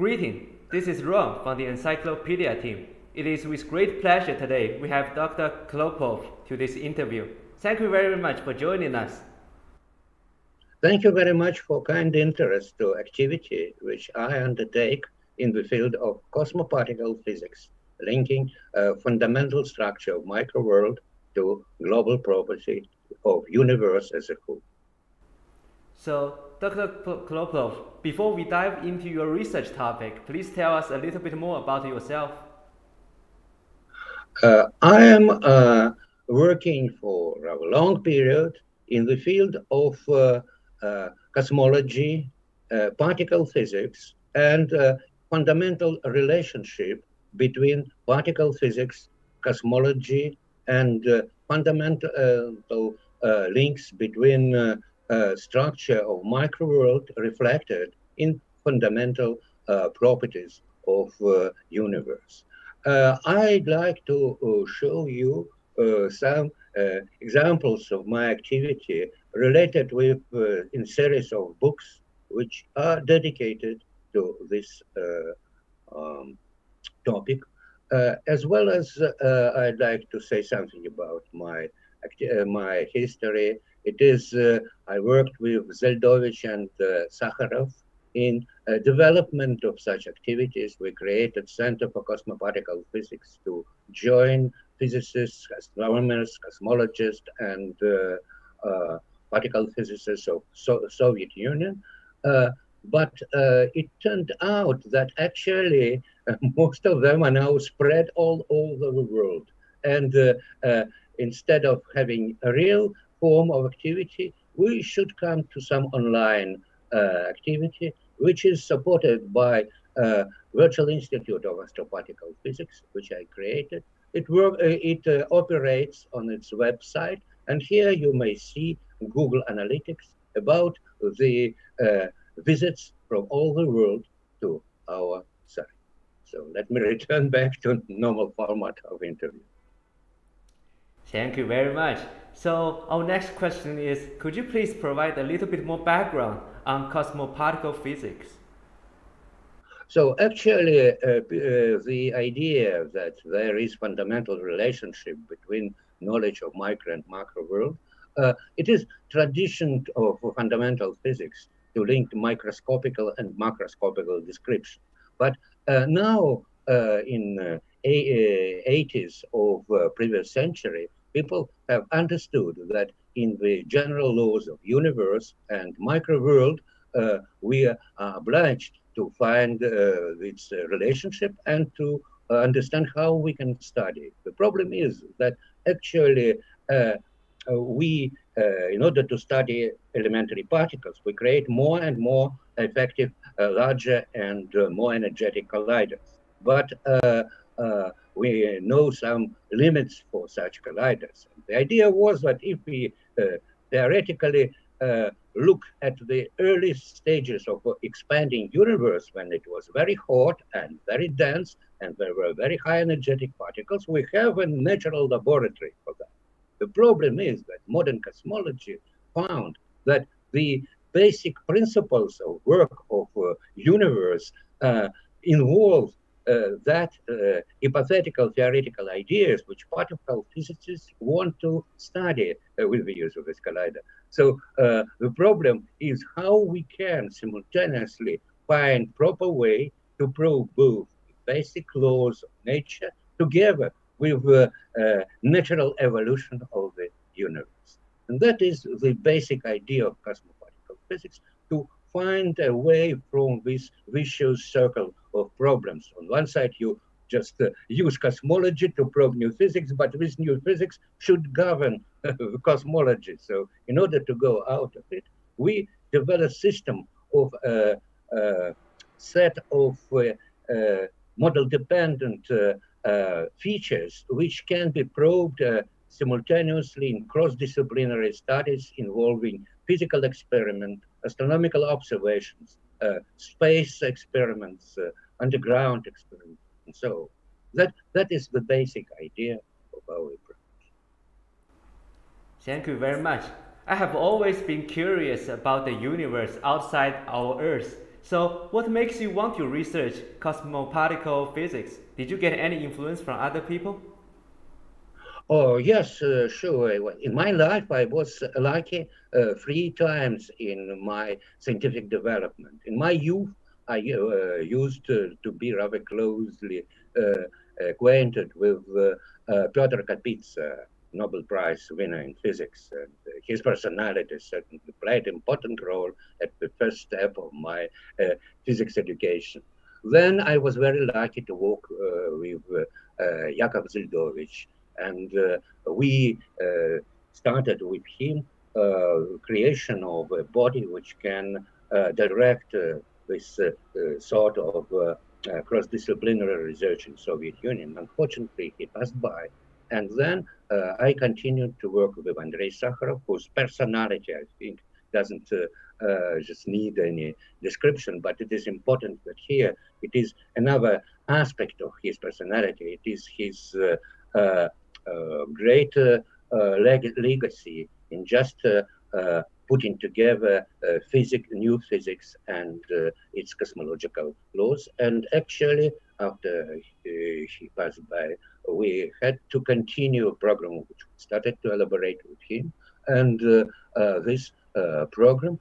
Greeting, this is Ron from the Encyclopedia team. It is with great pleasure today we have Dr. Khlopov to this interview. Thank you very much for joining us. Thank you very much for kind interest to activity which I undertake in the field of cosmoparticle physics, linking a fundamental structure of microworld to global property of universe as a whole. So, Dr. Khlopov, before we dive into your research topic, please tell us a little bit more about yourself. Uh, I am uh, working for a long period in the field of uh, uh cosmology, uh, particle physics, and uh, fundamental relationship between particle physics, cosmology, and fundamental links between uh, structure of microworld reflected in fundamental uh, properties of uh, universe. Uh, I'd like to uh, show you uh, some examples of my activity related with in series of books which are dedicated to this um, topic, as well as I'd like to say something about my my history it is, uh, I worked with Zeldovich and uh, Sakharov in uh, development of such activities. We created Center for Cosmoparticle Physics to join physicists, astronomers, cosmologists, and particle physicists of so Soviet Union. but it turned out that actually most of them are now spread all over the world. And uh, uh, instead of having a real form of activity, we should come to some online uh, activity, which is supported by uh, Virtual Institute of Astroparticle Physics, which I created. It, work, uh, it operates on its website, and here you may see Google Analytics about the visits from all the world to our site. So let me return back to normal format of interview. Thank you very much. So our next question is, could you please provide a little bit more background on cosmoparticle physics? So actually, uh, uh, the idea that there is fundamental relationship between knowledge of micro and macro world, uh, it is tradition of fundamental physics to link microscopical and macroscopical description. But uh, now, uh, in 80s uh, of previous century, people have understood that in the general laws of universe and micro world, uh, we are obliged to find uh, its uh, relationship and to uh, understand how we can study. The problem is that actually uh, we, in order to study elementary particles, we create more and more effective, larger and more energetic colliders. But uh, we know some limits for such colliders. The idea was that if we uh, theoretically uh, look at the early stages of expanding universe when it was very hot and very dense and there were very high energetic particles, we have a natural laboratory for that. The problem is that modern cosmology found that the basic principles of work of uh, universe uh, involve that uh, hypothetical theoretical ideas which particle physicists want to study uh, with the use of this collider. So the problem is how we can simultaneously find proper way to prove both basic laws of nature together with uh, uh, natural evolution of the universe. And that is the basic idea of cosmoparticle physics, to find a way from this vicious circle of problems. On one side, you just uh, use cosmology to probe new physics, but this new physics should govern uh, cosmology. So in order to go out of it, we develop a system of a uh, uh, set of uh, uh, model-dependent features which can be probed simultaneously in cross-disciplinary studies involving physical experiment, astronomical observations, uh, space experiments, uh, underground experiments, and so that that is the basic idea of our approach. Thank you very much. I have always been curious about the universe outside our Earth. So, what makes you want to research cosmoparticle physics? Did you get any influence from other people? Oh, yes, uh, sure. In my life, I was lucky uh, three times in my scientific development. In my youth, I uh, used to, be rather closely uh, acquainted with uh, uh, Piotr Kapitsa, Nobel Prize winner in physics. And his personality certainly played an important role at the first step of my physics education. Then I was very lucky to work with Yakov Zeldovich, and we started with him creation of a body which can direct this sort of cross-disciplinary research in Soviet Union. Unfortunately, he passed by and then uh, I continued to work with Andrei Sakharov, whose personality, I think, doesn't uh, uh, just need any description, but it is important that here it is another aspect of his personality. It is his uh, uh, uh, Uh, great uh, uh, leg legacy in just putting together new physics and its cosmological laws. And actually, after he passed by, we had to continue a program which we started to elaborate with him. And uh, uh, this uh, program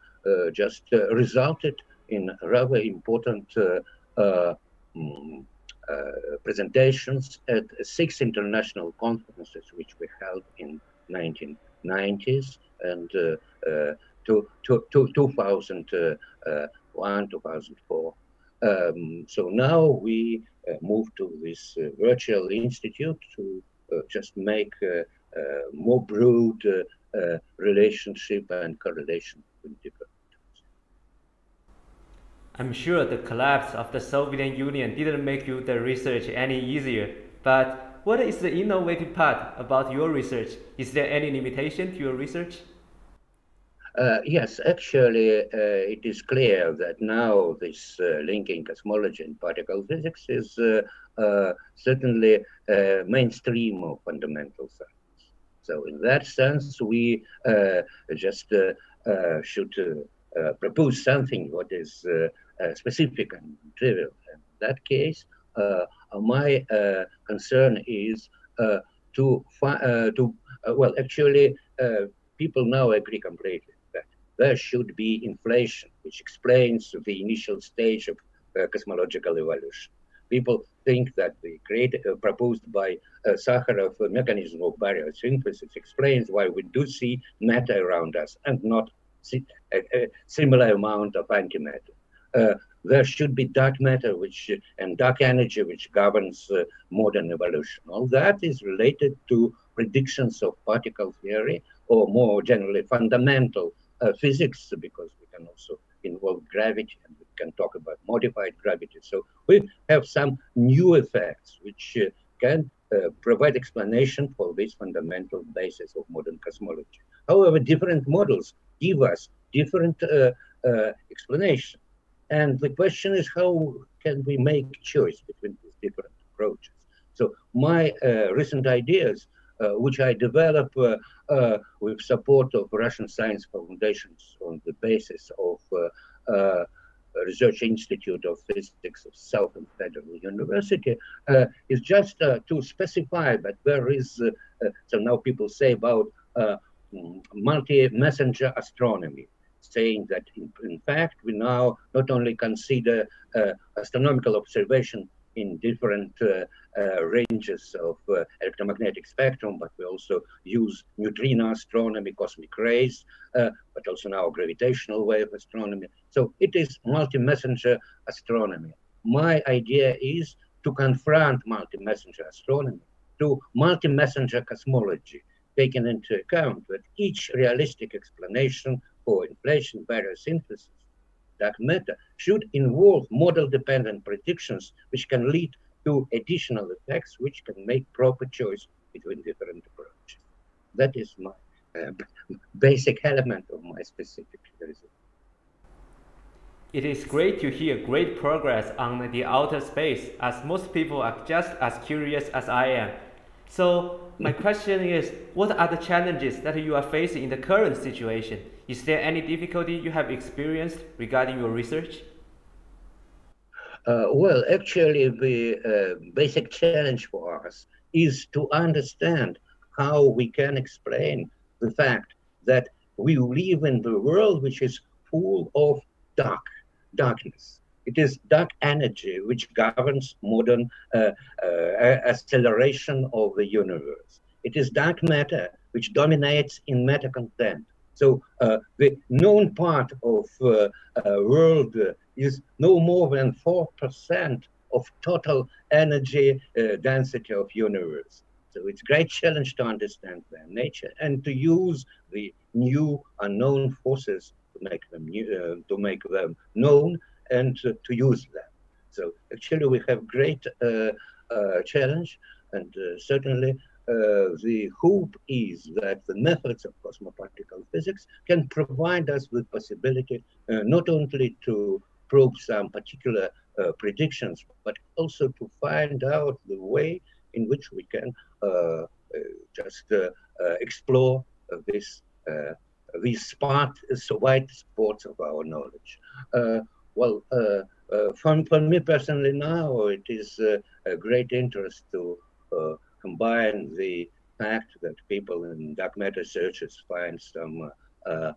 just resulted in rather important mm, presentations at six international conferences which we held in 1990s and uh, to, to, to 2001, 2004. Um, so now we uh, move to this uh, virtual institute to uh, just make more broad relationship and correlation with I'm sure the collapse of the Soviet Union didn't make you the research any easier, but what is the innovative part about your research? Is there any limitation to your research? Uh, yes, actually, uh, it is clear that now this uh, linking cosmology and particle physics is uh, uh, certainly mainstream of fundamental science. So, in that sense, we just should Uh, propose something what is uh, uh, specific and trivial. In that case, my concern is to to well, actually, people now agree completely that there should be inflation, which explains the initial stage of uh, cosmological evolution. People think that the create, uh, proposed by uh, Sakharov mechanism of baryosynthesis explains why we do see matter around us and not a, similar amount of antimatter. Uh, there should be dark matter which and dark energy which governs uh, modern evolution. All that is related to predictions of particle theory or more generally fundamental uh, physics because we can also involve gravity and we can talk about modified gravity. So we have some new effects which uh, can uh, provide explanation for this fundamental basis of modern cosmology. However, different models give us different uh, uh, explanation. And the question is how can we make choice between these different approaches? So my uh, recent ideas uh, which I develop with support of Russian Science Foundations on the basis of Research Institute of Physics of Southern Federal University uh, is just uh, to specify that there is, uh, so now people say about mm, multi-messenger astronomy, saying that in, in, fact we now not only consider astronomical observation in different uh, uh, ranges of uh, electromagnetic spectrum, but we also use neutrino astronomy, cosmic rays, but also now gravitational wave astronomy. So it is multi-messenger astronomy. My idea is to confront multi-messenger astronomy to multi-messenger cosmology, taking into account that each realistic explanation for inflation baryosynthesis dark matter should involve model-dependent predictions which can lead to additional effects which can make proper choice between different approaches. That is my uh, basic element of my specific research. It is great to hear great progress on the outer space as most people are just as curious as I am. So my question is, what are the challenges that you are facing in the current situation? Is there any difficulty you have experienced regarding your research? Uh, well, actually, the uh, basic challenge for us is to understand how we can explain the fact that we live in the world which is full of dark, darkness. It is dark energy which governs modern uh, uh, acceleration of the universe. It is dark matter which dominates in matter content. So uh, the known part of uh, world is no more than 4% of total energy density of universe. So it's great challenge to understand their nature and to use the new unknown forces to make them new, uh, to make them known and to, use them. So actually we have great uh, challenge and certainly uh, the hope is that the methods of cosmoparticle physics can provide us with possibility uh, not only to probe some particular uh, predictions, but also to find out the way in which we can uh, uh, just explore this these spot, so wide spots of our knowledge. Well, for, for me personally now, it is a great interest to combine the fact that people in dark matter searches find some uh, uh,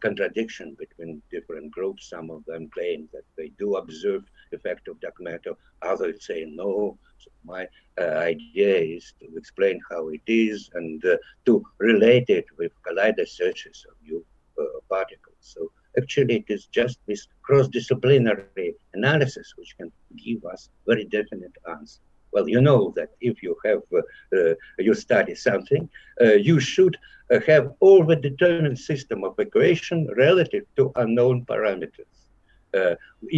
contradiction between different groups. Some of them claim that they do observe effect of dark matter. Others say no. So my uh, idea is to explain how it is and uh, to relate it with collider searches of new uh, particles. So actually it is just this cross-disciplinary analysis which can give us very definite answers. Well, you know that if you have uh, uh, you study something, uh, you should have all the determined system of equation relative to unknown parameters.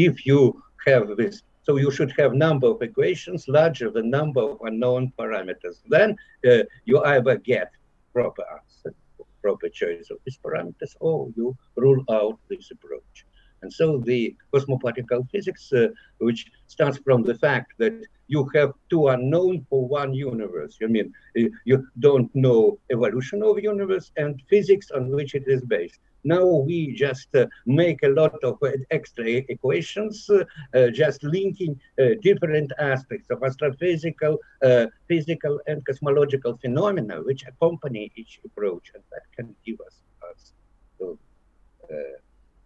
if you have this so you should have number of equations larger than number of unknown parameters. Then uh, you either get proper answer, proper choice of these parameters, or you rule out this approach. And so the cosmoparticle physics, uh, which starts from the fact that you have two unknown for one universe. I mean, you don't know evolution of universe and physics on which it is based. Now we just uh, make a lot of uh, extra equations, uh, just linking different aspects of astrophysical, physical, and cosmological phenomena which accompany each approach, and that can give us,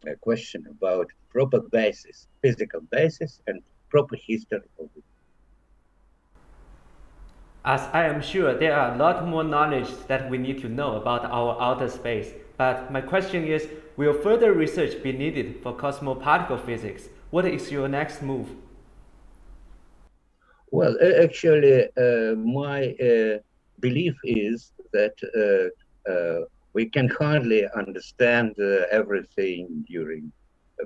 a question about proper basis, physical basis, and proper history of it. As I am sure there are a lot more knowledge that we need to know about our outer space, but my question is, will further research be needed for cosmoparticle physics? What is your next move? Well, actually, uh, my uh, belief is that uh, uh we can hardly understand uh, everything during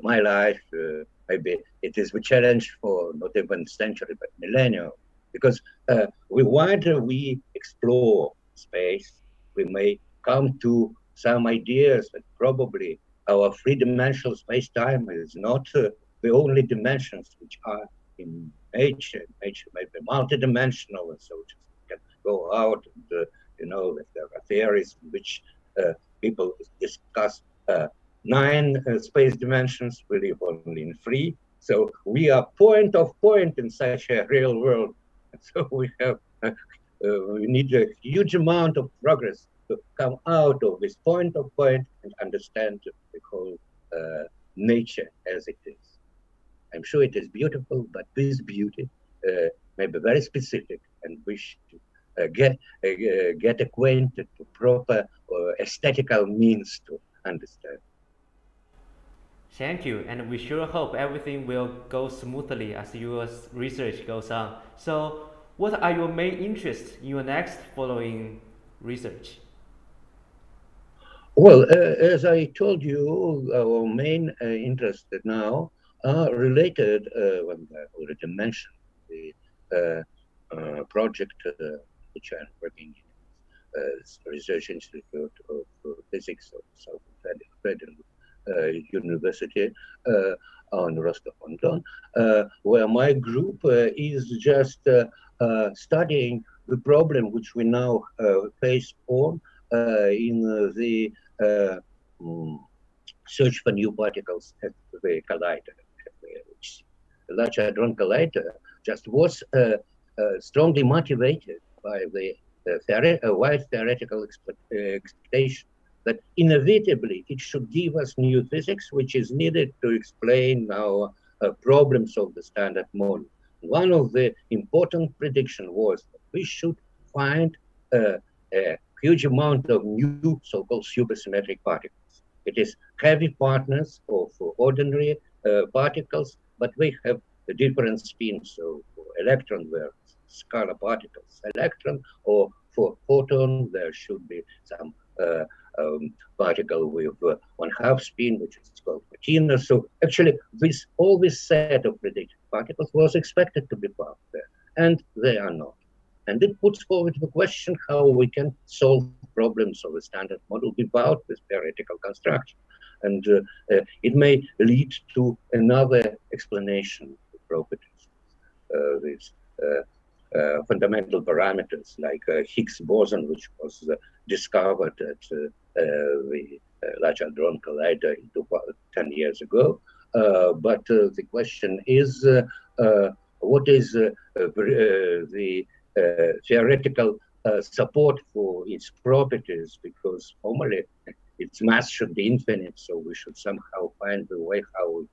my life. Uh, maybe it is a challenge for not even century, but millennia, because uh, the wider we explore space, we may come to some ideas that probably our three-dimensional space-time is not uh, the only dimensions which are in nature. Nature may be multidimensional, and so just can go out and uh, you know there are theories in which uh, people discuss uh, nine uh, space dimensions. We live only in three. So we are point of point in such a real world. So we have we need a huge amount of progress to come out of this point of point and understand the whole uh, nature as it is. I'm sure it is beautiful, but this beauty uh, may be very specific and we should uh, get uh, get acquainted to proper aesthetical means to understand. Thank you, and we sure hope everything will go smoothly as your research goes on. So, what are your main interests in your next following research? Well, uh, as I told you, our main uh, interests now are related, uh, well, I already mentioned the uh, uh, project which I'm working in uh, Research Institute of Physics of South Federal uh, University uh, on Rostov-on-Don, where my group is just studying the problem which we now face on in the um, search for new particles at the collider. the Large Hadron Collider just was uh, uh, strongly motivated by the uh, wide theoretical expectation that inevitably it should give us new physics, which is needed to explain our uh, problems of the standard model. One of the important prediction was that we should find uh, a huge amount of new so-called supersymmetric particles. It is heavy partners of ordinary uh, particles, but we have different spins. So for electron, are scalar particles, selectron, or for photon, there should be some uh, um, particle with uh, one half spin, which is called photino. So actually, this all this set of predicted particles was expected to be found there, and they are not. And it puts forward the question how we can solve problems of a standard model without this theoretical construction. And uh, uh, it may lead to another explanation of properties. Uh, these uh, uh, fundamental parameters like uh, Higgs boson, which was discovered at Uh, the Large Hadron Collider 10 years ago. Uh, but uh, the question is, what is the theoretical support for its properties? Because formally, its mass should be infinite, so we should somehow find the way how it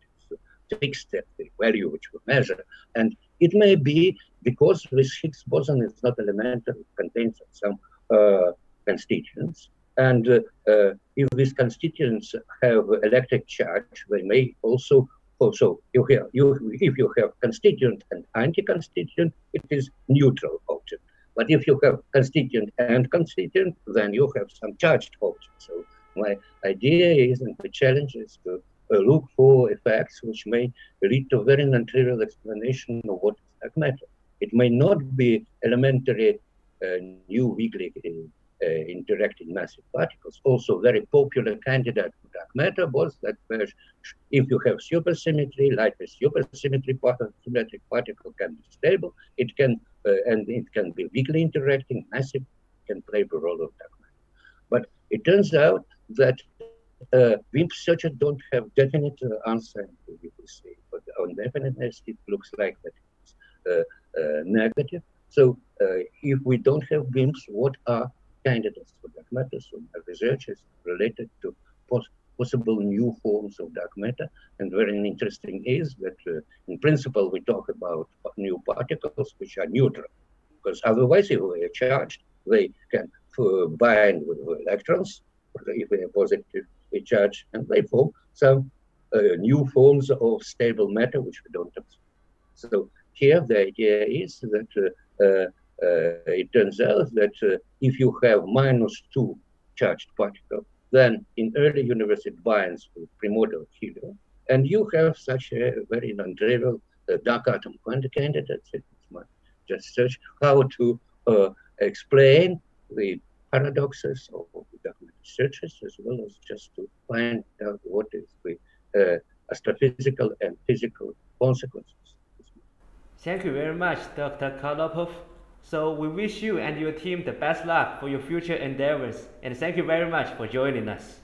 fixed at the value which we measure. And it may be because this Higgs boson is not elementary, it contains some uh, constituents. And uh, uh, if these constituents have electric charge, they may also also you have you if you have constituent and anti-constituent, it is neutral object. But if you have constituent and constituent, then you have some charged object. So my idea is, and the challenge is to uh, look for effects which may lead to very non-trivial explanation of what matter. It may not be elementary uh, new weakly uh, interacting massive particles. Also, very popular candidate for dark matter was that if you have supersymmetry, like a supersymmetry symmetric particle can be stable, it can uh, and it can be weakly interacting, massive, can play the role of dark matter. But it turns out that uh, WIMP searchers don't have definite uh, answer, you could say. But on definiteness, it looks like that it's uh, uh, negative. So uh, if we don't have WIMPs, what are candidates for dark matter? So my research is related to pos possible new forms of dark matter. And very interesting is that uh, in principle, we talk about new particles which are neutral. Because otherwise, if they are charged, they can bind with electrons, if they are positive charge, and they form some uh, new forms of stable matter which we don't observe. So here, the idea is that uh, uh, it turns out that if you have minus two charged particle, then in early universe it binds with primordial helium, and you have such a very non-trivial uh, dark atom candidate. Just search how to uh, explain the paradoxes of, dark matter searches, as well as just to find out what is the uh, astrophysical and physical consequences. Thank you very much, Dr. Kharlamov. So we wish you and your team the best luck for your future endeavors, and thank you very much for joining us.